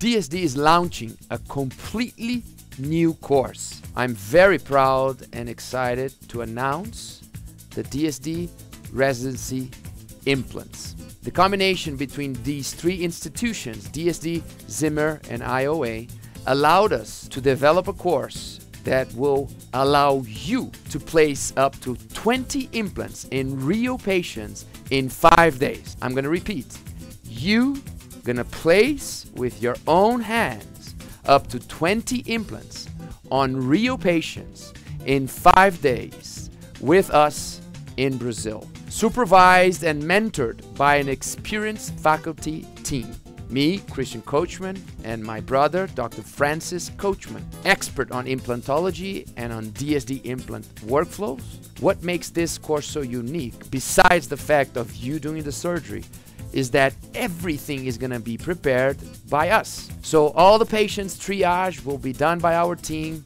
DSD is launching a completely new course. I'm very proud and excited to announce the DSD Residency Implants. The combination between these three institutions, DSD, Zimmer, and IOA, allowed us to develop a course that will allow you to place up to 20 implants in real patients in five days. I'm going to repeat. You gonna place with your own hands up to 20 implants on real patients in five days with us in Brazil, supervised and mentored by an experienced faculty team. Me, Christian Coachman, and my brother, Dr. Francis Coachman, expert on implantology and on DSD implant workflows. What makes this course so unique, besides the fact of you doing the surgery, is that everything is going to be prepared by us. So all the patients triage will be done by our team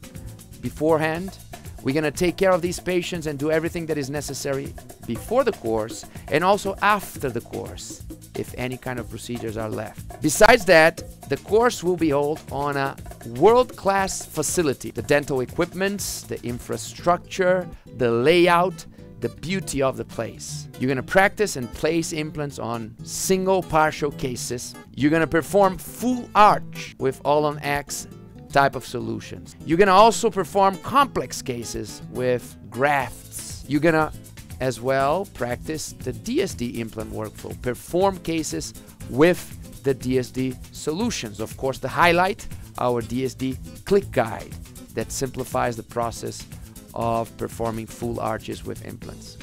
beforehand. We're going to take care of these patients and do everything that is necessary before the course and also after the course if any kind of procedures are left. Besides that, the course will be held on a world-class facility. The dental equipments, the infrastructure, the layout, the beauty of the place. You're gonna practice and place implants on single partial cases. You're gonna perform full arch with All-on-X type of solutions. You're gonna also perform complex cases with grafts. You're gonna as well practice the DSD implant workflow, perform cases with the DSD solutions. Of course, the highlight, our DSD click guide that simplifies the process of performing full arches with implants.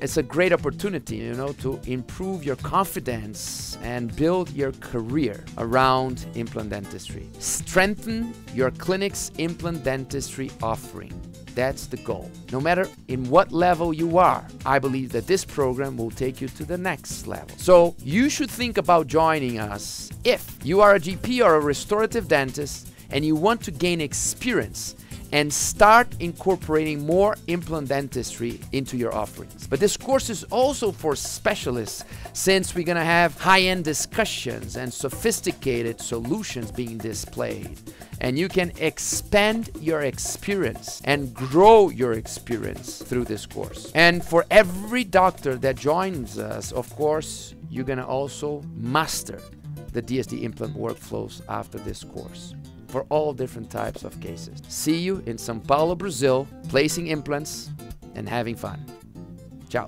It's a great opportunity, you know, to improve your confidence and build your career around implant dentistry. Strengthen your clinic's implant dentistry offering. That's the goal. No matter in what level you are, I believe that this program will take you to the next level. So you should think about joining us if you are a GP or a restorative dentist and you want to gain experience and start incorporating more implant dentistry into your offerings. But this course is also for specialists since we're gonna have high-end discussions and sophisticated solutions being displayed. And you can expand your experience and grow your experience through this course. And for every doctor that joins us, of course, you're gonna also master the DSD implant workflows after this course for all different types of cases. See you in Sao Paulo, Brazil, placing implants and having fun. Ciao.